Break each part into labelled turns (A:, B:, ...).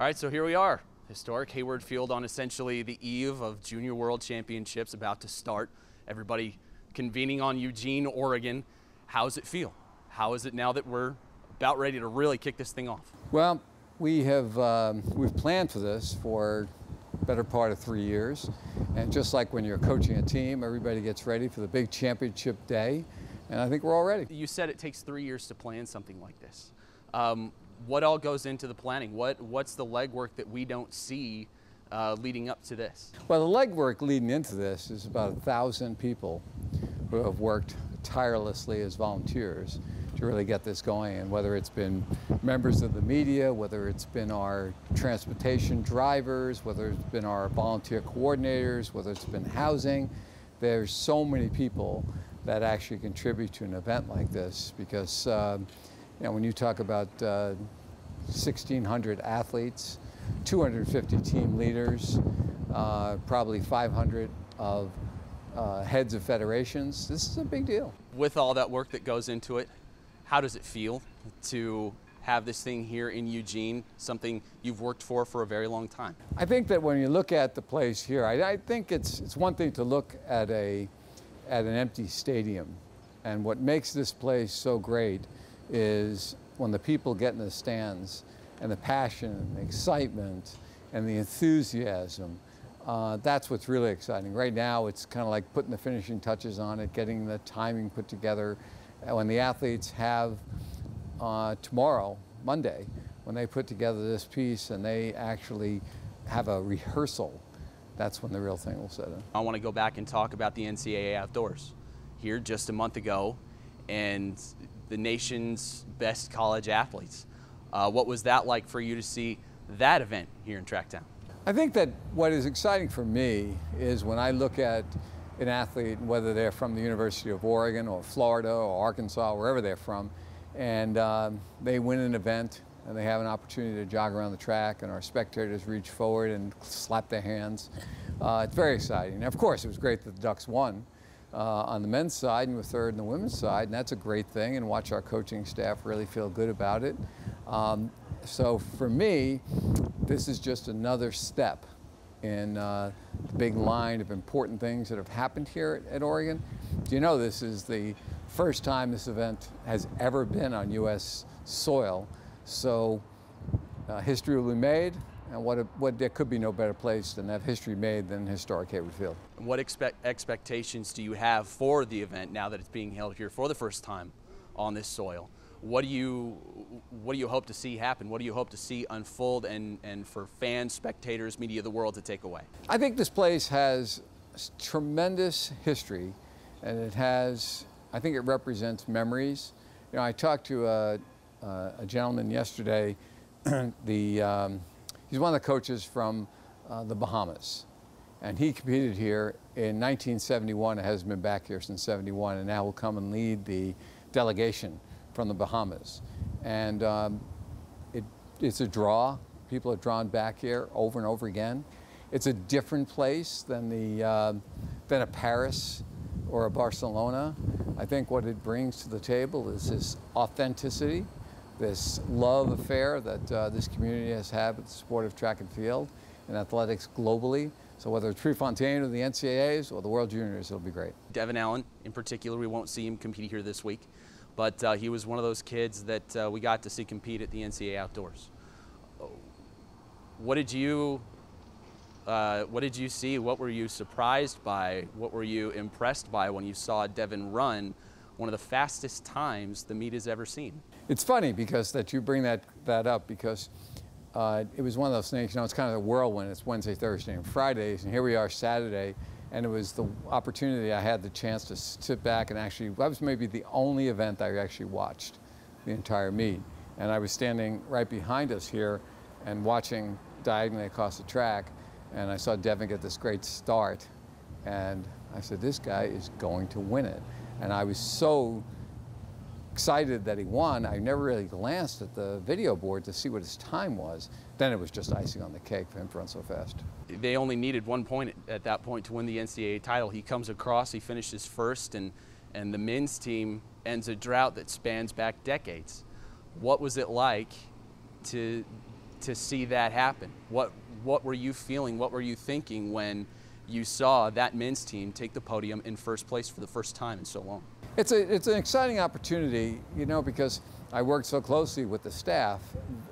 A: All right, so here we are. Historic Hayward Field on essentially the eve of Junior World Championships about to start. Everybody convening on Eugene, Oregon. How's it feel? How is it now that we're about ready to really kick this thing off?
B: Well, we have um, we've planned for this for better part of three years, and just like when you're coaching a team, everybody gets ready for the big championship day, and I think we're all ready.
A: You said it takes three years to plan something like this. Um, what all goes into the planning? What what's the legwork that we don't see uh, leading up to this?
B: Well, the legwork leading into this is about a thousand people who have worked tirelessly as volunteers to really get this going. And whether it's been members of the media, whether it's been our transportation drivers, whether it's been our volunteer coordinators, whether it's been housing, there's so many people that actually contribute to an event like this because um, you know, when you talk about uh, 1,600 athletes, 250 team leaders, uh, probably 500 of uh, heads of federations, this is a big deal.
A: With all that work that goes into it, how does it feel to have this thing here in Eugene, something you've worked for for a very long time?
B: I think that when you look at the place here, I, I think it's, it's one thing to look at, a, at an empty stadium. And what makes this place so great is when the people get in the stands and the passion and the excitement and the enthusiasm. Uh, that's what's really exciting. Right now, it's kind of like putting the finishing touches on it, getting the timing put together. When the athletes have uh, tomorrow, Monday, when they put together this piece and they actually have a rehearsal, that's when the real thing will set in.
A: I want to go back and talk about the NCAA Outdoors. Here just a month ago, and the nation's best college athletes. Uh, what was that like for you to see that event here in Tracktown?
B: I think that what is exciting for me is when I look at an athlete, whether they're from the University of Oregon or Florida or Arkansas, wherever they're from, and um, they win an event and they have an opportunity to jog around the track and our spectators reach forward and slap their hands. Uh, it's very exciting. And of course, it was great that the Ducks won uh, on the men's side and were third on the women's side, and that's a great thing, and watch our coaching staff really feel good about it. Um, so for me, this is just another step in uh, the big line of important things that have happened here at, at Oregon. Do you know this is the first time this event has ever been on U.S. soil, so uh, history will be made, and what, a, what there could be no better place than have history made than historic Hayward Field.
A: What expect, expectations do you have for the event now that it's being held here for the first time on this soil? What do you what do you hope to see happen? What do you hope to see unfold and, and for fans, spectators, media of the world to take away?
B: I think this place has tremendous history and it has, I think it represents memories. You know, I talked to a, a gentleman yesterday, the, um, he's one of the coaches from uh, the Bahamas. And he competed here in 1971 and has been back here since 71 and now will come and lead the delegation from the Bahamas. And um, it, it's a draw. People are drawn back here over and over again. It's a different place than, the, uh, than a Paris or a Barcelona. I think what it brings to the table is this authenticity, this love affair that uh, this community has had with the sport of track and field and athletics globally. So whether it's Prefontaine or the NCAAs or the World Juniors, it'll be great.
A: Devin Allen, in particular, we won't see him compete here this week but uh, he was one of those kids that uh, we got to see compete at the NCAA Outdoors. What did you uh, what did you see? What were you surprised by? What were you impressed by when you saw Devin run one of the fastest times the meet has ever seen?
B: It's funny because that you bring that that up because uh, it was one of those things. You know, it's kind of a whirlwind. It's Wednesday, Thursday, and Fridays, and here we are Saturday and it was the opportunity I had the chance to sit back and actually, that was maybe the only event I actually watched the entire meet. And I was standing right behind us here and watching diagonally across the track, and I saw Devin get this great start, and I said, this guy is going to win it. And I was so excited that he won, I never really glanced at the video board to see what his time was. Then it was just icing on the cake for him to run so fast.
A: They only needed one point at that point to win the NCAA title. He comes across, he finishes first, and, and the men's team ends a drought that spans back decades. What was it like to to see that happen? What what were you feeling? What were you thinking when you saw that men's team take the podium in first place for the first time in so long?
B: It's a it's an exciting opportunity, you know, because I worked so closely with the staff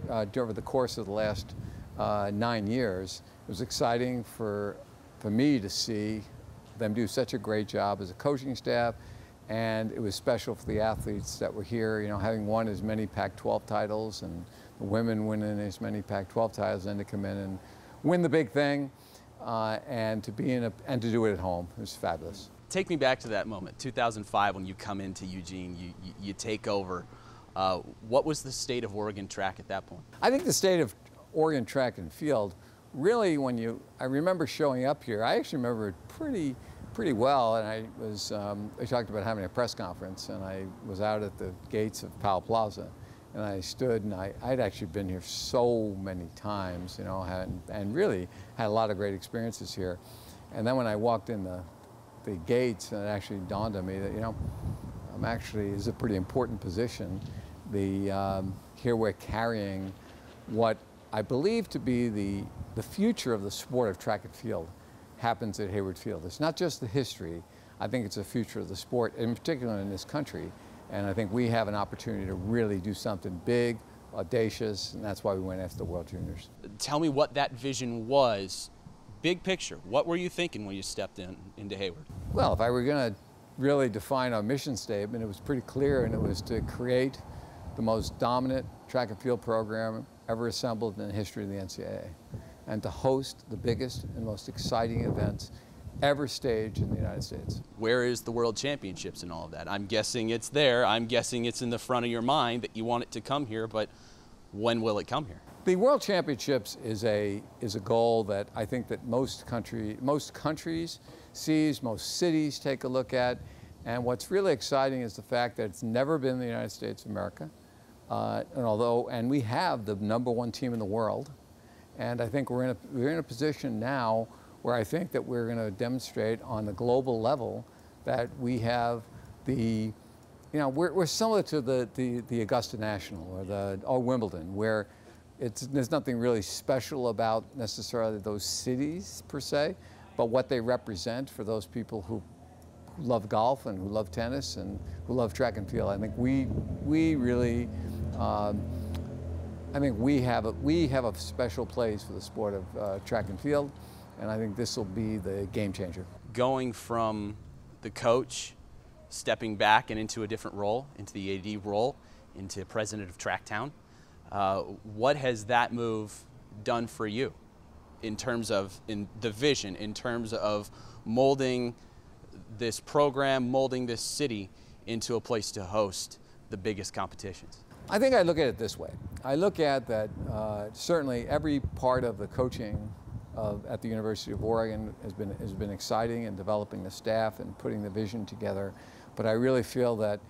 B: uh, over the course of the last uh, nine years. It was exciting for for me to see them do such a great job as a coaching staff, and it was special for the athletes that were here. You know, having won as many Pac-12 titles and the women winning as many Pac-12 titles, and to come in and win the big thing, uh, and to be in a and to do it at home it was fabulous.
A: Take me back to that moment, 2005, when you come into Eugene, you, you, you take over. Uh, what was the state of Oregon track at that point?
B: I think the state of Oregon track and field really when you, I remember showing up here, I actually remember it pretty, pretty well, and I was, um, I talked about having a press conference, and I was out at the gates of Powell Plaza, and I stood, and I, I'd actually been here so many times, you know, and, and really had a lot of great experiences here. And then when I walked in the, the gates, and it actually dawned on me that, you know, I'm actually, is a pretty important position. The, um, here we're carrying what I believe to be the the future of the sport of track and field happens at Hayward Field. It's not just the history. I think it's the future of the sport, in particular in this country. And I think we have an opportunity to really do something big, audacious, and that's why we went after the World Juniors.
A: Tell me what that vision was, big picture. What were you thinking when you stepped in into Hayward?
B: Well, if I were going to really define our mission statement, it was pretty clear, and it was to create the most dominant track and field program ever assembled in the history of the NCAA and to host the biggest and most exciting events ever staged in the United States.
A: Where is the World Championships and all of that? I'm guessing it's there. I'm guessing it's in the front of your mind that you want it to come here, but when will it come here?
B: The World Championships is a is a goal that I think that most country most countries sees, most cities take a look at, and what's really exciting is the fact that it's never been in the United States of America, uh, and although and we have the number one team in the world, and I think we're in a, we're in a position now where I think that we're going to demonstrate on the global level that we have the, you know, we're, we're similar to the, the, the Augusta National or the or Wimbledon, where it's, there's nothing really special about necessarily those cities per se, but what they represent for those people who, love golf and who love tennis and who love track and field. I think we, we really um, I think we have a, we have a special place for the sport of uh, track and field, and I think this will be the game changer.
A: Going from the coach, stepping back and into a different role, into the AD role, into president of Tracktown, uh, what has that move done for you in terms of in the vision, in terms of molding this program, molding this city into a place to host the biggest competitions?
B: I think I look at it this way. I look at that uh, certainly every part of the coaching at the University of Oregon has been, has been exciting in developing the staff and putting the vision together. But I really feel that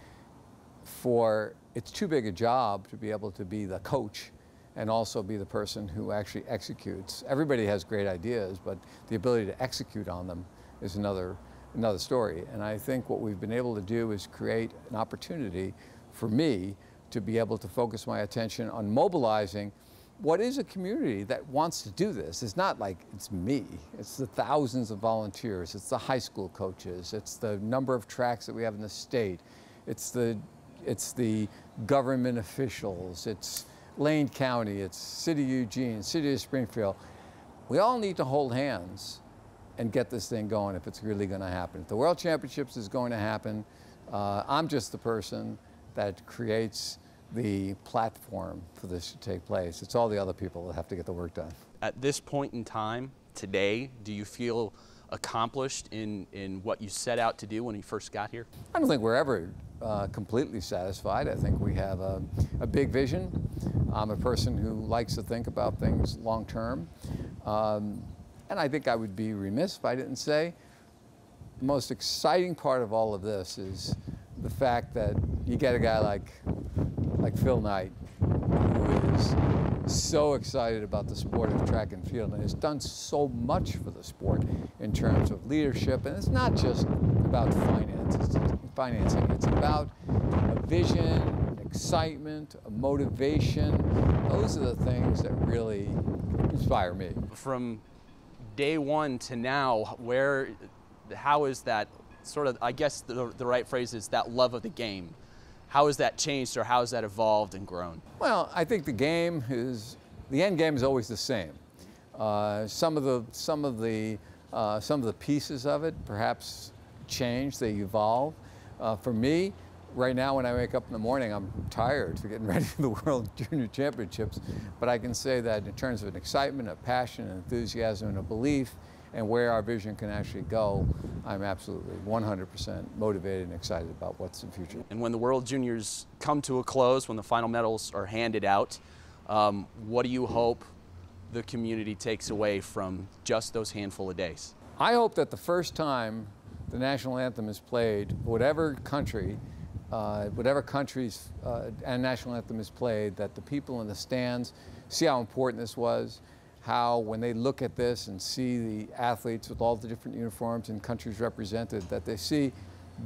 B: for, it's too big a job to be able to be the coach and also be the person who actually executes. Everybody has great ideas, but the ability to execute on them is another, another story. And I think what we've been able to do is create an opportunity for me to be able to focus my attention on mobilizing what is a community that wants to do this. It's not like it's me. It's the thousands of volunteers. It's the high school coaches. It's the number of tracks that we have in the state. It's the, it's the government officials. It's Lane County. It's City of Eugene, City of Springfield. We all need to hold hands and get this thing going if it's really going to happen. If the World Championships is going to happen, uh, I'm just the person that creates the platform for this to take place. It's all the other people that have to get the work done.
A: At this point in time, today, do you feel accomplished in, in what you set out to do when you first got here?
B: I don't think we're ever uh, completely satisfied. I think we have a, a, big vision. I'm a person who likes to think about things long term. Um, and I think I would be remiss if I didn't say the most exciting part of all of this is the fact that you get a guy like, like Phil Knight, who is so excited about the sport of track and field and has done so much for the sport in terms of leadership. And it's not just about finances, financing. It's about a vision, excitement, a motivation. Those are the things that really inspire me.
A: From day one to now, where, how is that sort of, I guess the, the right phrase is that love of the game. How has that changed or how has that evolved and grown?
B: Well, I think the game is, the end game is always the same. Uh, some of the, some of the, uh, some of the pieces of it perhaps change, they evolve. Uh, for me, right now when I wake up in the morning, I'm tired for getting ready for the World Junior Championships. But I can say that in terms of an excitement, a passion, an enthusiasm, and a belief, and where our vision can actually go, I'm absolutely 100% motivated and excited about what's in the future.
A: And when the World Juniors come to a close, when the final medals are handed out, um, what do you hope the community takes away from just those handful of days?
B: I hope that the first time the national anthem is played, whatever country, uh, whatever country's uh, and national anthem is played, that the people in the stands see how important this was, how when they look at this and see the athletes with all the different uniforms and countries represented, that they see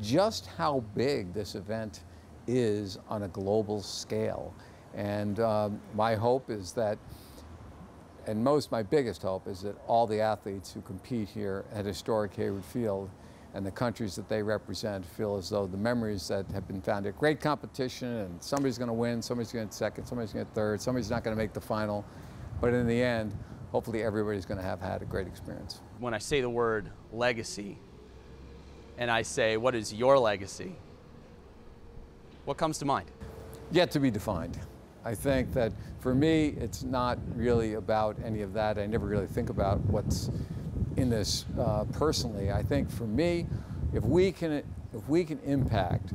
B: just how big this event is on a global scale. And um, my hope is that, and most my biggest hope is that all the athletes who compete here at historic Hayward Field and the countries that they represent feel as though the memories that have been found at great competition and somebody's going to win, somebody's going to get second, somebody's going to get third, somebody's not going to make the final, but in the end, hopefully everybody's going to have had a great experience.
A: When I say the word legacy, and I say, what is your legacy? What comes to mind?
B: Yet to be defined. I think that for me, it's not really about any of that. I never really think about what's in this uh, personally. I think for me, if we can, if we can impact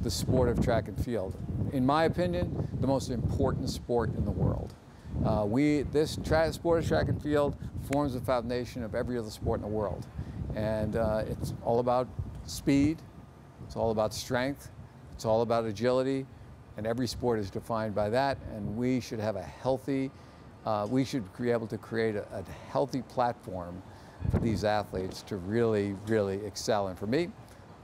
B: the sport of track and field, in my opinion, the most important sport in the world. Uh, we, this tra- sport of track and field forms the foundation of every other sport in the world. And uh, it's all about speed, it's all about strength, it's all about agility, and every sport is defined by that. And we should have a healthy, uh, we should be able to create a, a healthy platform for these athletes to really, really excel. And for me,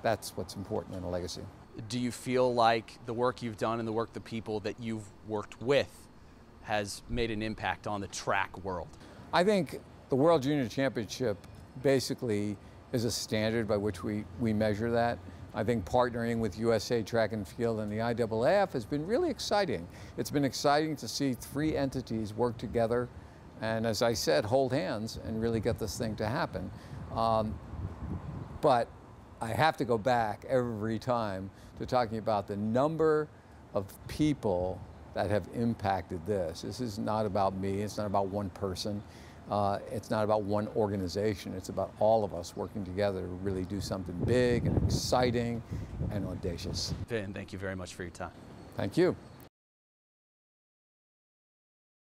B: that's what's important in a legacy.
A: Do you feel like the work you've done and the work the people that you've worked with has made an impact on the track world?
B: I think the World Junior Championship basically is a standard by which we, we measure that. I think partnering with USA Track and Field and the IAAF has been really exciting. It's been exciting to see three entities work together and, as I said, hold hands and really get this thing to happen. Um, but I have to go back every time to talking about the number of people that have impacted this. This is not about me, it's not about one person. Uh, it's not about one organization. It's about all of us working together to really do something big and exciting and audacious.
A: Vin, thank you very much for your time.
B: Thank you.